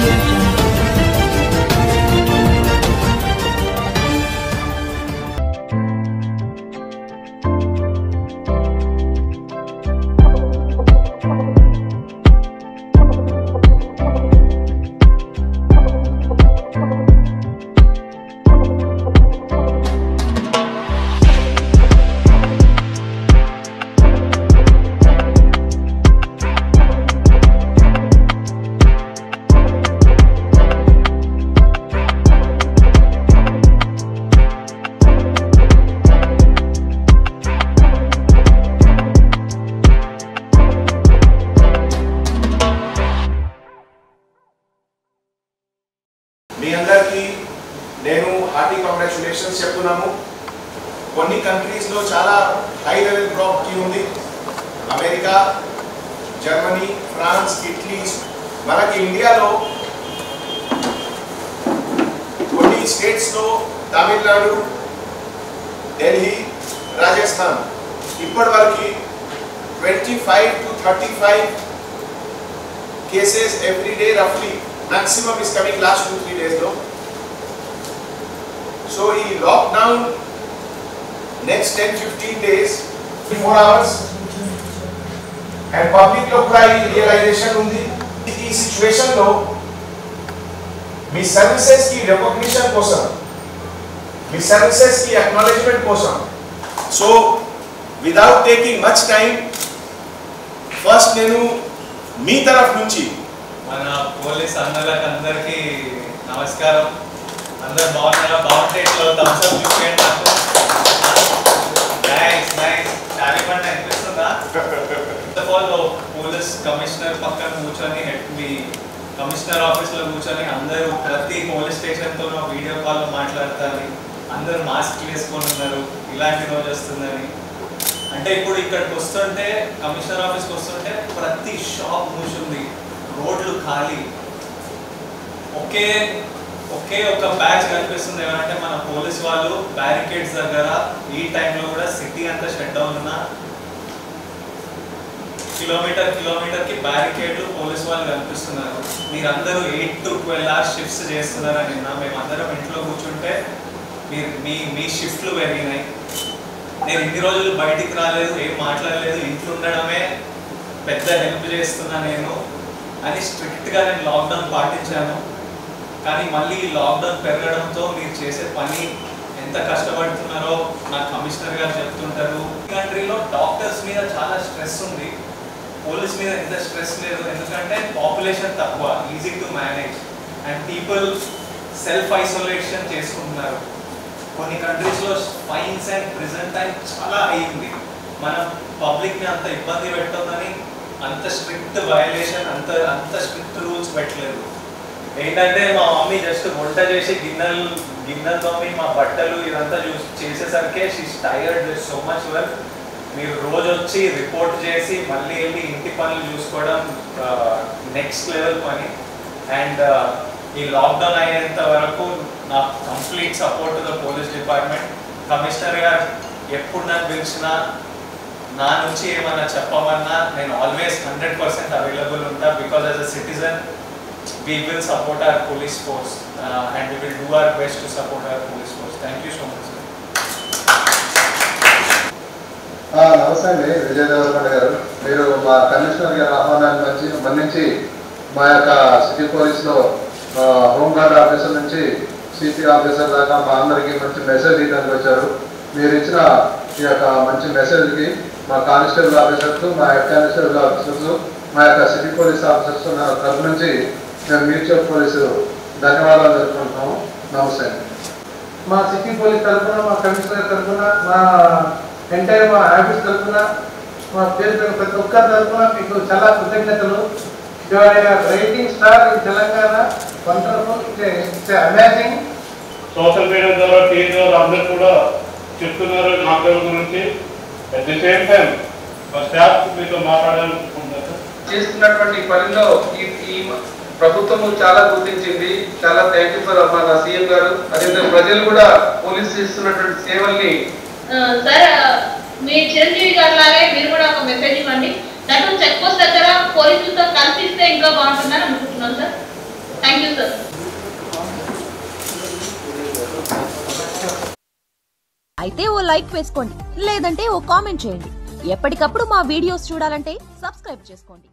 మీ నేను hearty congratulations చెప్తున్నాము. కొన్ని కంట్రీస్లో చాలా హై లెవెల్ ప్రాపర్టీ ఉంది. అమెరికా జర్మనీ ఫ్రాన్స్ ఇటలీ మనకి ఇండియాలో కొన్ని స్టేట్స్లో తమిళనాడు ఢిల్లీ రాజస్థాన్ ఇప్పటి వరకు twenty five to thirty five cases every day రఫ్లీ maximum is coming last two three డేస్లో though so ఈ lockdown next ten fifteen days four hours and పబ్లిక్లో కూడా ఈ రియలైజేషన్ ఉంది. ఈ సిచ్యువేషన్లో మీ సర్వీసెస్కి రికగ్నిషన్ కోసం మీ సర్వీసెస్కి అక్నాలెడ్జ్మెంట్ కోసం. So without taking much time first నేను మీ తరఫు నుంచి మన పోలీస్ అన్నలకు నమస్కారం. అందరు బాగున్నారా బాగుంటే ఇట్లా థమ్స్ అప్ చూపించండి నాకు నైస్ నైస్ చాలా పంట అనిపిస్తుందా first of all police commissioner పక్కన కూర్చొని హెడ్ మీ కమిషనర్ ఆఫీస్లో కూర్చొని అందరూ ప్రతి పోలీస్ స్టేషన్తో వీడియో కాల్లో మాట్లాడతారు అందరూ మాస్క్ వేసుకొని ఉన్నారు ఇలాంటి రోజు వస్తుందని అంటే ఇప్పుడు ఇక్కడికి వస్తుంటే కమిషనర్ ఆఫీస్కి వస్తుంటే ప్రతి షాప్ మూసింది రోడ్లు ఖాళీ ఒకే ఒకే ఒక బ్యాచ్ కనిపిస్తుంది. ఏమంటే మన పోలీస్ వాళ్ళు బ్యారికేడ్స్ దగ్గర ఈ టైంలో కూడా సిటీ అంతా షట్ డౌన్ ఉన్న కిలోమీటర్ కిలోమీటర్కి బ్యారికేడ్లు పోలీస్ వాళ్ళు కనిపిస్తున్నారు. మీరందరూ eight to twelve hours shifts చేస్తున్నారా నిన్న మేమందరం ఇంట్లో కూర్చుంటే మీరు మీ మీ షిఫ్ట్లు పెరిగినాయి. నేను ఇన్ని రోజులు బయటికి రాలేదు ఏం మాట్లాడలేదు ఇంట్లో ఉండడమే పెద్ద హెల్ప్ చేస్తున్నా నేను అని స్ట్రిక్ట్గా నేను లాక్డౌన్ పాటించాను. కానీ మళ్ళీ లాక్డౌన్ పెరగడంతో మీరు చేసే పని ఎంత కష్టపడుతున్నారో నాకు కమిషనర్ గారు చెప్తుంటారు. కంట్రీలో డాక్టర్స్ మీద చాలా స్ట్రెస్ ఉంది. పోలీస్ మీద ఎంత స్ట్రెస్ లేదు. ఎందుకంటే పాపులేషన్ తక్కువ easy to manage and people self isolation చేసుకుంటున్నారు. కొన్ని కంట్రీస్లో ఫైన్స్ అండ్ ప్రిజెంట్ టైం చాలా అయింది. మనం పబ్లిక్ని అంత ఇబ్బంది పెట్టొద్దని అంత స్ట్రిక్ట్ వయలేషన్ అంత అంత స్ట్రిక్ట్ రూల్స్ పెట్టలేదు. ఏంటంటే మా మమ్మీ జస్ట్ వంట చేసి గిన్నెలు గిన్నెలు తోమి మా బట్టలు ఇదంతా చూసి చేసేసరికి she's tired so much work మీరు రోజు వచ్చి రిపోర్ట్ చేసి మళ్ళీ వెళ్ళి ఇంటి పనులు చూసుకోవడం నెక్స్ట్ లెవెల్ పని. అండ్ ఈ లాక్డౌన్ అయ్యేంత వరకు నా complete support the police department commissioner గారు ఎప్పుడు నాకు పిలిచినా నా నుంచి ఏమన్నా చెప్పమన్నా నేను ఆల్వేస్ హండ్రెడ్ పర్సెంట్ అవైలబుల్ ఉంటా because as a citizen we will support our police force uh, and we will do our best to support our police force. Thank you so much. నమస్తే అండి విజయ దేవరకొండ గారు మీరు మా కమిషనర్ గారి ఆహ్వానాన్ని మంచి మన్నించి మా యొక్క సిటీ పోలీస్లో హోంగార్డ్ ఆఫీసర్ నుంచి సిపి ఆఫీసర్ దాకా మా అందరికీ మంచి మెసేజ్ ఇవ్వడానికి వచ్చారు మీరు ఇచ్చిన ఈ యొక్క మంచి మెసేజ్కి మా కానిస్టేబుల్ ఆఫీసర్స్ మా హెడ్ కానిస్టేబుల్ ఆఫీసర్స్ మా యొక్క సిటీ పోలీస్ ఆఫీసర్స్ నా తరఫు నుంచి మేము మ్యూచువల్ పోలీసు ధన్యవాదాలు జరుపుకుంటున్నాము నమస్తే. మా సిటీ పోలీస్ తరఫున మా కమిషనర్ తరఫున మా ఎంటైర్ మా ఆఫీస్ తరఫున మా పేరు పేరు ప్రతి ఒక్కరి తరఫున మీకు చాలా కృతజ్ఞతలు. Rising star in Telangana wonderful it's amazing social media ద్వారా టీవీ ద్వారా అందరూ కూడా చెప్తున్నారు లాక్డౌన్ గురించి. అట్ ది సేమ్ టైం మా స్టాఫ్ మీతో మాట్లాడాలనుకుంటున్నారు. చేస్తున్నటువంటి పనిలో ఈ ఈ ప్రభుత్వము చాలా గుర్తించింది. చాలా థ్యాంక్ యూ ఫర్ మన సీఎం గారు. అదేవిధంగా ప్రజలు కూడా పోలీస్ చేస్తున్నటువంటి సేవల్ని సార్ చిరంజీవి గారు లాగే మీరు కూడా ఒక మెసేజ్ ఇవ్వండి. చెక్ పోస్ట్ దగ్గర పోలీసులతో కలిసి ఇస్తే ఇంకా బాగుంటుందని అనుకుంటున్నాం సార్. Thank you sir. అయితే ఓ లైక్ వేసుకోండి లేదంటే ఓ కామెంట్ చేయండి. ఎప్పటికప్పుడు మా వీడియోస్ చూడాలంటే సబ్స్క్రైబ్ చేసుకోండి.